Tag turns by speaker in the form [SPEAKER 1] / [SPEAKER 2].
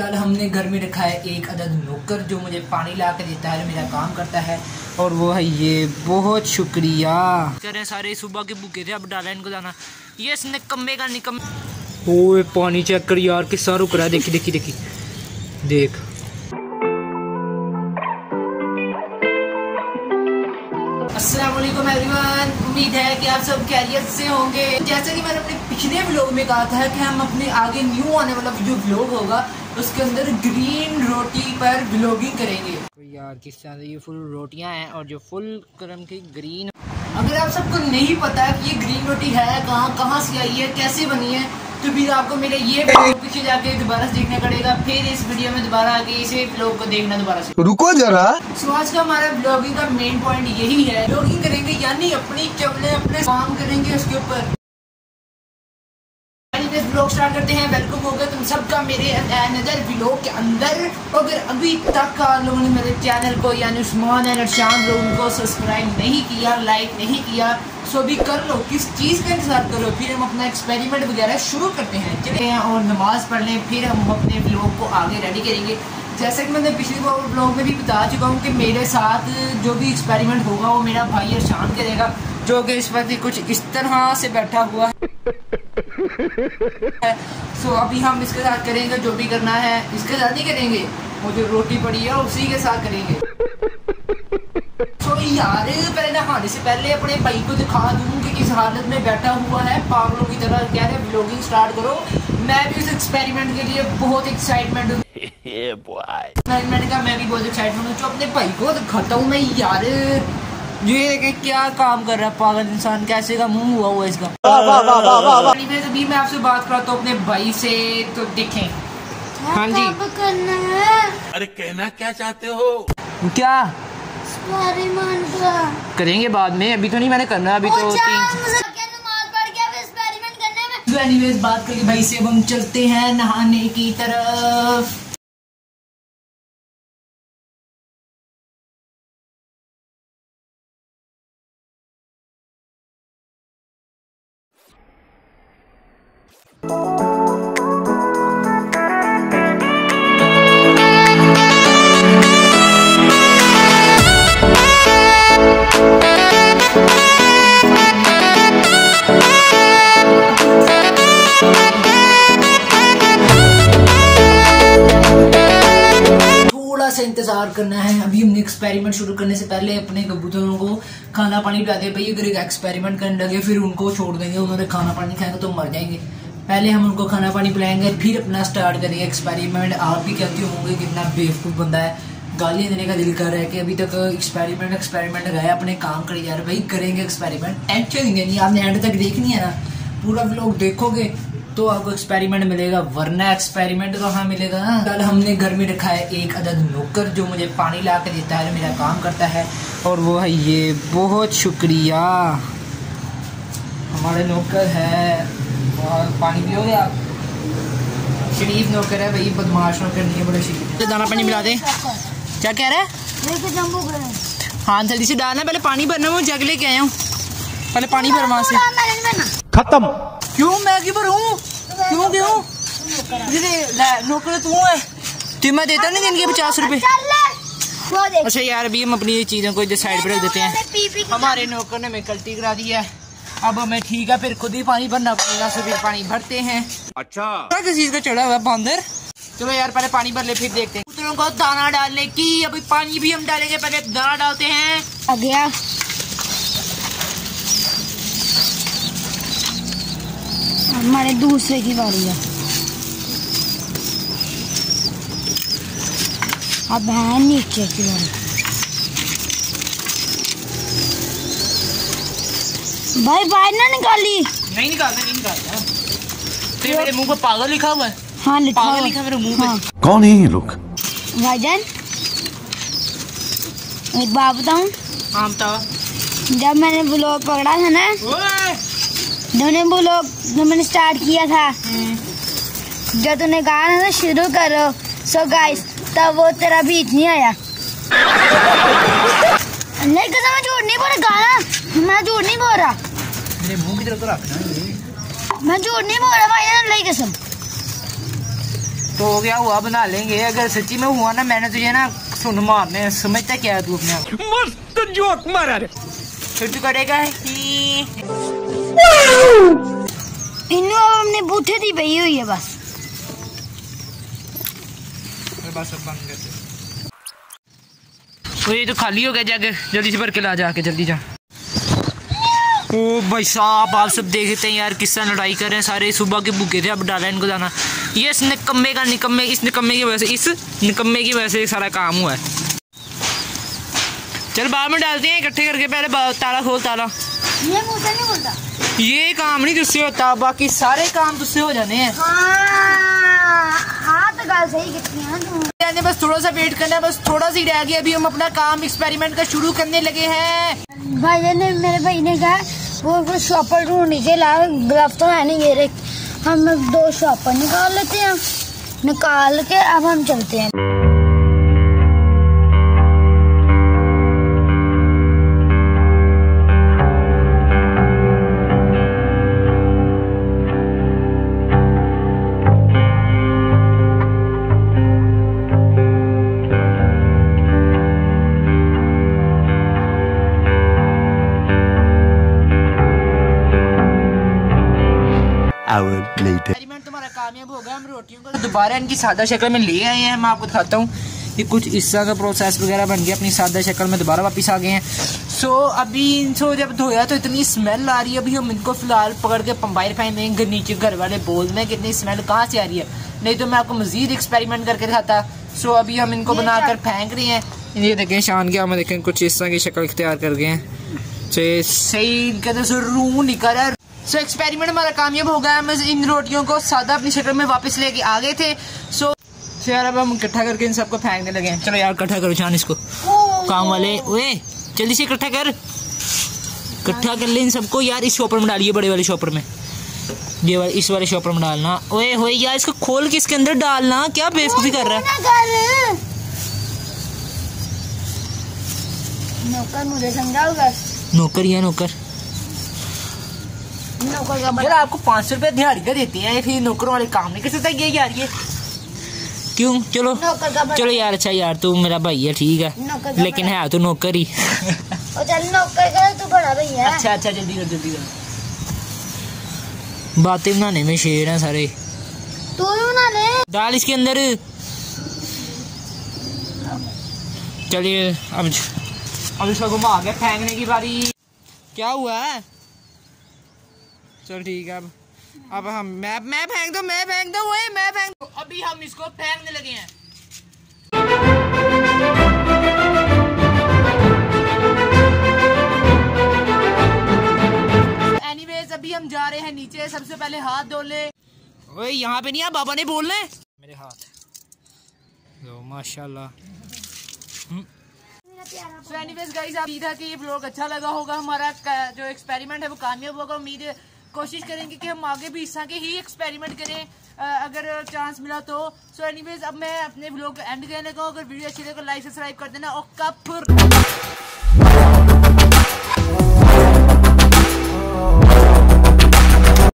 [SPEAKER 1] कल हमने घर में रखा है एक अदद नौकर जो मुझे पानी ला कर देता है मेरा काम करता है। और वो है ये, बहुत शुक्रिया। कह रहे हैं सारे, सुबह के भूखे थे, अब डाला इनको जाना। ये इसने कम्बे का निकम ओए, पानी चेक कर यार, किस्सा रुक रहा है। देखी देखी देखी। देख। अस्सलाम एवरीवन। उम्मीद है कि आप सब खैरियत से होंगे। जैसा कि मैंने अपने पिछले व्लॉग में कहा था कि हम अपने आगे न्यू आने वाला जो व्लॉग होगा उसके अंदर ग्रीन रोटी पर ब्लॉगिंग करेंगे। तो यार किस तरह से ये फुल रोटियाँ हैं और जो फुल क्रम की ग्रीन अगर आप सबको नहीं पता कि ये ग्रीन रोटी है कहाँ कहाँ से आई है कैसे बनी है तो फिर आपको मेरे ये पीछे जाके दोबारा से देखना पड़ेगा। फिर इस वीडियो में दोबारा आके इसे ब्लॉग को देखना दोबारा से।
[SPEAKER 2] रुको जरा।
[SPEAKER 1] सो आज का हमारा ब्लॉगिंग का मेन पॉइंट यही है। ब्लॉगिंग करेंगे यानी अपनी चवले अपने काम करेंगे उसके ऊपर। ब्लॉग स्टार्ट करते हैं। वेलकम हो गया तुम सबका मेरे नज़र ब्लॉग के अंदर। अगर अभी तक लोगों ने मेरे चैनल को, यानी उस्मान एंड शान लोगों को सब्सक्राइब नहीं किया लाइक नहीं किया सो भी कर लो। किस चीज़ का इंतज़ार करो फिर हम अपना एक्सपेरिमेंट वगैरह शुरू करते हैं। चले हैं और नमाज़ पढ़ लें, फिर हम अपने ब्लॉग को आगे रेडी करेंगे। जैसे कि मैंने पिछली बार ब्लॉग में भी बता चुका हूँ कि मेरे साथ जो भी एक्सपेरिमेंट होगा, वो मेरा भाई अरशान करेगा, जो कि इस वक्त कुछ इस तरह से बैठा हुआ है। सो अभी हम इसके साथ करेंगे जो भी करना है इसके साथ ही करेंगे। वो जो रोटी पड़ी है उसी के साथ करेंगे। तो यार पहले नहाने से पहले अपने भाई को दिखा दूँ कि किस हालत में बैठा हुआ है। पागलों की तरह कह रहे ब्लॉगिंग स्टार्ट करो। मैं भी उस एक्सपेरिमेंट के लिए बहुत एक्साइटमेंट हूँ। एक्सपेरिमेंट का मैं भी बहुत एक्साइटमेंट हूँ जो अपने भाई को दिखाता हूँ मैं यार। ये देखे क्या काम कर रहा है पागल इंसान कैसे का मुँह हुआ हुआ इसका। अभी मैं आपसे बात करता हूँ अपने भाई से तो देखें। हाँ जी।
[SPEAKER 3] करना है?
[SPEAKER 2] अरे कहना क्या चाहते हो?
[SPEAKER 1] क्या? करेंगे बाद में अभी तो नहीं मैंने करना अभी तो तीन
[SPEAKER 3] मुझे क्या नमाज़ पढ़ के अब एक्सपेरिमेंट करने में?
[SPEAKER 1] तो एनीवेज बात करके भाई से अब हम चलते हैं नहाने की तरफ़। सा इंतज़ार करना है। अभी हमने एक्सपेरिमेंट शुरू करने से पहले अपने कबूतरों को खाना पानी पिला दे भाई, अगर एक एक्सपेरिमेंट करने लगे, फिर उनको छोड़ देंगे। उन्होंने खाना पानी खाएँगे तो मर जाएँगे। पहले हम उनको खाना पानी पिलाएँगे, फिर अपना स्टार्ट करेंगे एक्सपेरिमेंट आप भी कहते होंगे कितना बेवकूफ़ बंदा है। गालियाँ देने का दिल कर रहा है कि अभी तक एक्सपेरिमेंट एक्सपेरिमेंट गया अपने काम कर यार भाई, करेंगे एक्सपेरिमेंट टेंशन नहीं, आपने एंड तक देखनी है ना? पूरा लोग देखोगे तो आपको एक्सपेरिमेंट मिलेगा वरना एक्सपेरिमेंट कहाँ मिलेगा। ना कल हमने घर में रखा है एक अदद नौकर जो मुझे पानी ला के देता है मेरा काम करता है। और वो है ये बहुत शुक्रिया। हमारे नौकर है। और पानी पियोगे आप। शरीफ नौकर है भाई बदमाश नौकर नहीं है बड़े शरीफ। दाना पानी मिला दे। क्या कह रहा है?
[SPEAKER 3] लेके जम्बू गए।
[SPEAKER 1] हाँ जल्दी से डालना पहले पानी भरना मैं जग लेके आया हूँ। पहले पानी भर वहाँ से।
[SPEAKER 2] खत्म।
[SPEAKER 1] क्यों मैं क्यों भरूँ क्यों क्यों? दीदी नौकर तू है। तो मैं देता नहीं दिन के पचास रुपए।
[SPEAKER 3] चल ले। वो देख।
[SPEAKER 1] अच्छा यार अभी हम अपनी ये चीज़ों को इधर साइड पे रख देते हैं।
[SPEAKER 3] के
[SPEAKER 1] हमारे नौकर ने हमें गलती करा दी है। अब हमें ठीक है फिर खुद ही पानी भरना पड़ेगा फिर पानी भरते हैं।
[SPEAKER 2] अच्छा।
[SPEAKER 1] किस चीज़ का चढ़ा हुआ है बंदर? चलो यार पहले पानी भर ले फिर देखते हैं। कबूतरों को दाना डालने की अभी पानी भी हम डालेंगे पहले दाना डालते हैं।
[SPEAKER 3] आ गया। हमारे दूसरे की बारी है। अब है नीचे की बारी। भाई बाहर ना निकाली।
[SPEAKER 1] नहीं निकालते नहीं निकालते तो मेरे मुँह पर पागल लिखा हुआ है।
[SPEAKER 3] हाँ लिखा
[SPEAKER 1] पागल
[SPEAKER 3] हुआ।
[SPEAKER 1] लिखा मेरे मुँह पे।
[SPEAKER 3] हाँ
[SPEAKER 2] कौन है ये लोग?
[SPEAKER 3] भाईजान एक बात बताऊँ?
[SPEAKER 1] हाँ बताओ
[SPEAKER 3] जब मैंने ब्लॉग पकड़ा था ना मैंने ब्लॉग जब मैंने स्टार्ट किया था। जब तूने कहा ना शुरू करो। सो गाइस तब वो तेरा बीच नहीं आया। नहीं कसम मैं झूठ नहीं बोल रहा गाना। मैं झूठ नहीं बोल रहा।
[SPEAKER 1] मेरे मुँह की तरफ़ तो रखना
[SPEAKER 3] मैं झूठ नहीं बोल रहा भाई की कसम।
[SPEAKER 1] तो हो गया हुआ बना लेंगे। अगर सच्ची में हुआ ना मैंने तुझे ना सुन मारने समझता क्या है तू अपने आप?
[SPEAKER 2] मस्त जोक मारा रे।
[SPEAKER 1] फिर तू करेगा ही
[SPEAKER 3] इन्हों हमने बूथे दी पई हुई है बस।
[SPEAKER 1] बस अब बंद करते तो ये तो खाली हो गया जग जल्दी से भर के ला जाके जल्दी जा। ओ भाई साहब आप सब देखते हैं यार किस तरह लड़ाई कर रहे हैं सारे। सुबह के भूखे थे अब डाला इनको जाना। ये इस निकम्मे का निकम्मे इस निकम्मे की वजह से इस निकम्मे की वजह से सारा काम हुआ है। चल बाद में डालते हैं इकट्ठे करके पहले ताला खोल ताला।
[SPEAKER 3] ये मुँह से नहीं बोलता।
[SPEAKER 1] ये काम नहीं तुझसे होता बाकी सारे काम तुझसे हो जाने हैं।
[SPEAKER 3] हाँ हाँ तो गल सही कितनी है तू।
[SPEAKER 1] बस थोड़ा सा वेट करना है बस थोड़ा सी रह गया अभी हम अपना काम एक्सपेरिमेंट का शुरू करने लगे हैं।
[SPEAKER 3] भाई ने मेरे भाई ने कहा वो वो शॉपर ढूंढ नीचे ला ग्लव तो है नहीं मेरे। हम दो शॉपर निकाल लेते हैं निकाल के अब हम चलते हैं।
[SPEAKER 2] Hour later
[SPEAKER 1] एक्सपेरिमेंट तुम्हारा कामयाब हो गया हम रोटियों को दोबारा इनकी सादा शक्ल में ले आए हैं। मैं आपको दिखाता हूँ ये कुछ इस तरह का प्रोसेस वगैरह बन गया अपनी सादा शक्ल में दोबारा वापस आ गए हैं। सो अभी इनको जब धोया तो इतनी स्मेल आ रही है। अभी हम इनको फ़िलहाल पकड़ के पंबाइर फेंकेंगे नीचे घर वाले बोल में कितनी स्मेल कहाँ से आ रही है। नहीं तो मैं आपको मजीद एक्सपेरिमेंट करके दिखाता। सो अभी हम इनको बनाकर फेंक रहे हैं। ये देखें शान के हमें देखें कुछ इस तरह की शक्ल इख्तियार कर गए हैं। तो सही इनके तो से रूह निकल रहा है। सो एक्सपेरिमेंट हमारा कामयाब हो गया हम इन रोटियों को सादा अपनी शक्ल में वापस लेके आ गए थे। सो so यार अब हम इकट्ठा करके इन सबको फेंकने लगे हैं। चलो यार इकट्ठा करो चान इसको। काम वाले ओए जल्दी से इकट्ठा कर। इकट्ठा कर ले इन सबको। यार इस शॉपर में डालिए बड़े वाले शॉपर में। ये वाले इस वाले शॉपर में डालना। ओए होए यार इसको खोल के इसके अंदर डालना। क्या बेवकूफ़ी कर रहा है?
[SPEAKER 3] नौकर मुझे समझाओगा?
[SPEAKER 1] नौकर या नौकर। यार
[SPEAKER 3] बड़ा
[SPEAKER 1] आपको पाँच सौ रुपया दिहाड़ी का देते हैं फिर नौकरों वाले काम नहीं कर सकता ये यार ये क्यों? चलो।
[SPEAKER 3] नौकर का
[SPEAKER 1] चलो यार अच्छा यार तू मेरा भाई है ठीक है।
[SPEAKER 3] का
[SPEAKER 1] लेकिन है तो नौकर। ही
[SPEAKER 3] और चल नौकर का तू बड़ा भैया
[SPEAKER 1] अच्छा अच्छा जल्दी कर जल्दी कर। बातें बनाने में शेर हैं सारे।
[SPEAKER 3] तू ही ना ले।
[SPEAKER 1] डाल इसके अंदर। चलिए अब अब इसको घुमा के फेंकने की बारी। क्या हुआ? है चल ठीक है अब अब हम मैं मैं फेंक दो मैं फेंक दो ओए मैं फेंक दो। अभी हम इसको फेंकने लगे हैं। एनीवेज अभी हम जा रहे हैं नीचे सबसे पहले हाथ धो ले। ओए यहाँ पे नहीं आ बाबा ने बोलना है। मेरे हाथ। लो माशाल्लाह। सो एनीवेज गाइस आप था कि ये ब्लॉग अच्छा लगा होगा हमारा जो एक्सपेरिमेंट है वो कामयाब होगा। उम्मीद है कोशिश करेंगे कि हम आगे भी इस तरह के ही एक्सपेरिमेंट करें अगर चांस मिला तो। सो so एनीवेज अब मैं अपने ब्लॉग एंड करने का अगर वीडियो अच्छी लगे तो लाइक सब्सक्राइब कर देना और कब